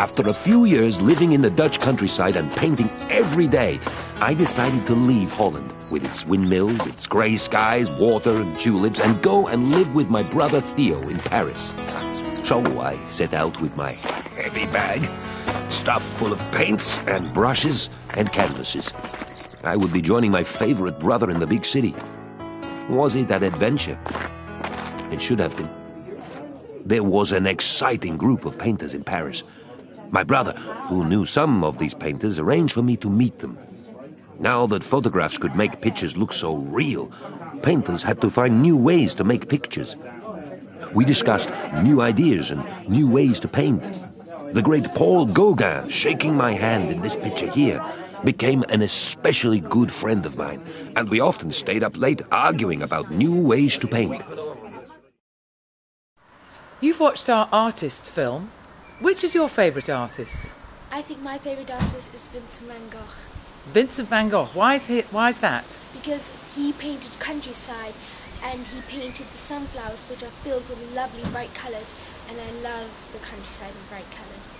After a few years living in the Dutch countryside and painting every day, I decided to leave Holland with its windmills, its grey skies, water and tulips, and go and live with my brother Theo in Paris. So I set out with my heavy bag, stuffed full of paints and brushes and canvases. I would be joining my favorite brother in the big city. Was it an adventure? It should have been. There was an exciting group of painters in Paris. My brother, who knew some of these painters, arranged for me to meet them. Now that photographs could make pictures look so real, painters had to find new ways to make pictures. We discussed new ideas and new ways to paint. The great Paul Gauguin, shaking my hand in this picture here, became an especially good friend of mine, and we often stayed up late arguing about new ways to paint. You've watched our artists film. Which is your favourite artist? I think my favourite artist is Vincent van Gogh Vincent van Gogh. Why is he, why is that? because he painted countryside and he painted the sunflowers which are filled with lovely bright colours and I love the countryside and bright colours.